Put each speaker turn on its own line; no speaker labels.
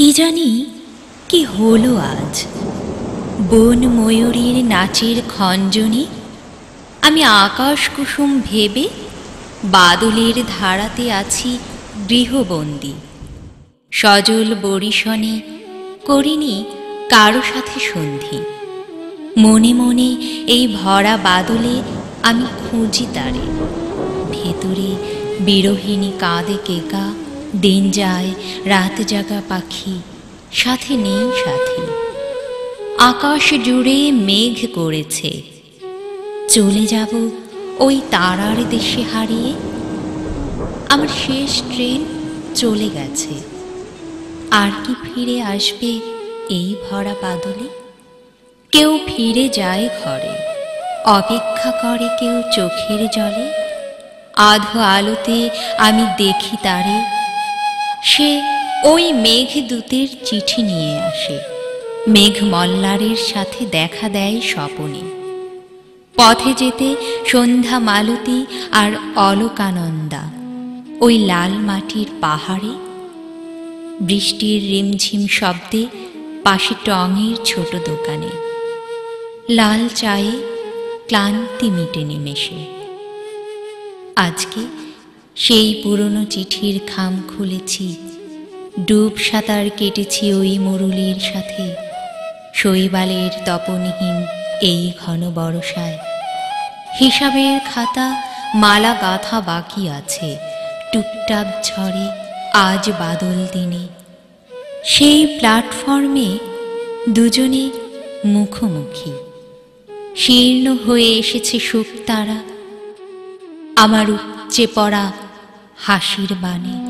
কি জানি কি হলো আজ? বন ময়ূরীর নাচের খঞ্জনি আমি আকাশ কুসুম ভেবে বাদলের ধারাতে আছি গৃহবন্দী। সজল বরিশনে করিনি কারও সাথে সন্ধি। মনে মনে এই ভরা বাদলে আমি খুঁজি তারে। ভেতরে বিরোহিণী কাঁদে কেকা দিন যায়, রাত জাগা পাখি, সাথে নেই সাথী। আকাশ জুড়ে মেঘ করেছে। চলে যাব ওই তারার দেশে হারিয়ে। আমার শেষ ট্রেন চলে গেছে। আর কি ফিরে আসবে এই ভরা বাদলে? কেউ ফিরে যায় ঘরে, অপেক্ষা করে কেউ চোখের জলে। আধো আলোতে আমি দেখি তারে সে ওই মেঘদূতের চিঠি নিয়ে আসে। মেঘ মল্লারের সাথে দেখা দেয় স্বপনে। পথে যেতে সন্ধ্যা মালতী আর অলোকানন্দা। ওই লাল মাটির পাহাড়ে বৃষ্টির রিমঝিম শব্দে পাশে টঙের ছোট দোকানে। লাল চায়ে ক্লান্তি মিটে নিমেষে। আজকে সেই পুরনো চিঠির খাম খুলেছি। ডুব সাঁতার কেটেছি ওই মুরুলির সাথে। শৈবালের তপনহীন এই ঘন বরসায় হিসাবের খাতা, মালা গাথা বাকি আছে। টুকটাক ঝড়ে আজ বাদল দিনে। সেই প্ল্যাটফর্মে দুজনে মুখোমুখি। শীর্ণ হয়ে এসেছে শুকতারা আমার উপচে পড়া হাসির বাণী।